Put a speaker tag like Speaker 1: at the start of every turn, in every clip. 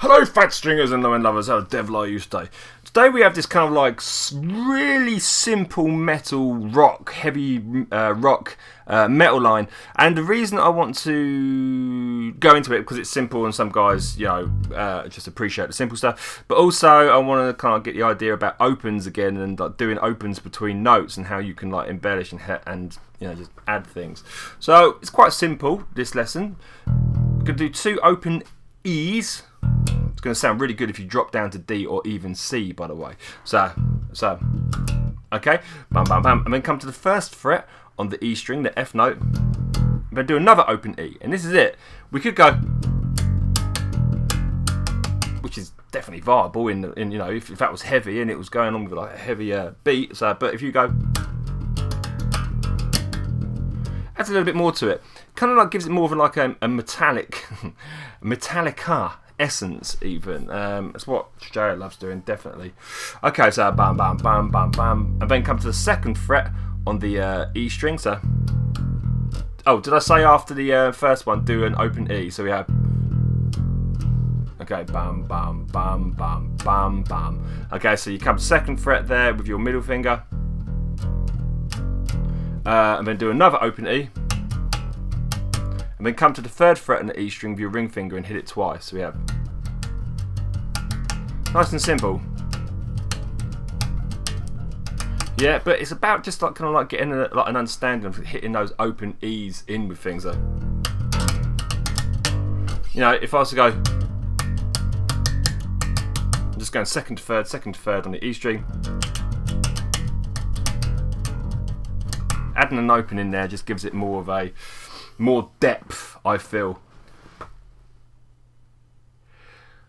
Speaker 1: Hello, fat stringers and low end lovers. How the devil are you today? Today we have this kind of like really simple metal rock, heavy uh, rock uh, metal line, and the reason I want to go into it because it's simple and some guys, you know, uh, just appreciate the simple stuff. But also I want to kind of get the idea about opens again and like doing opens between notes and how you can like embellish and and you know just add things. So it's quite simple this lesson. We're gonna do two open E's. It's going to sound really good if you drop down to D or even C, by the way. So, so, okay, bam, bam, bam, and then come to the first fret on the E string, the F note. Then do another open E, and this is it. We could go, which is definitely viable in, in you know, if, if that was heavy and it was going on with like a heavier beat. So, but if you go, adds a little bit more to it. Kind of like gives it more of like a, a metallic, metallica essence even. Um, that's what Jared loves doing, definitely. Okay, so bam, bam, bam, bam, bam, and then come to the second fret on the uh, E string. So, oh, did I say after the uh, first one do an open E? So we have. Okay, bam, bam, bam, bam, bam, bam. Okay, so you come second fret there with your middle finger. Uh, and then do another open E. And then come to the third fret on the E string with your ring finger and hit it twice. So we have nice and simple. Yeah, but it's about just like kind of like getting a, like an understanding of hitting those open E's in with things. That, you know, if I was to go, I'm just going second to third, second to third on the E string. Adding an open in there just gives it more of a more depth, I feel.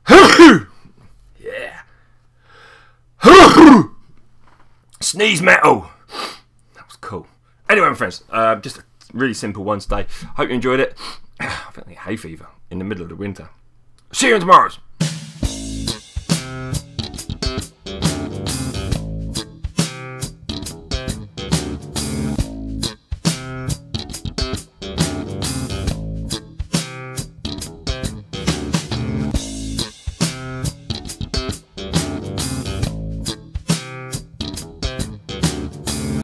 Speaker 1: yeah. Sneeze metal. That was cool. Anyway, my friends, uh, just a really simple one today. Hope you enjoyed it. I like hay fever in the middle of the winter. See you in tomorrow's.